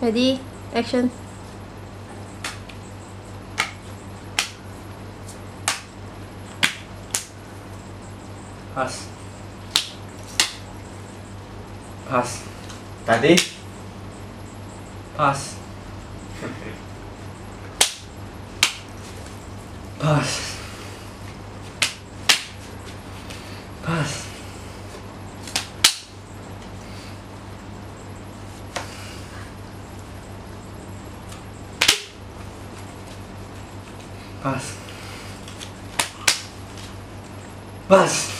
Ready? Action. Pass. Pass. Tadi? Pass. Pass. Pass. バスバス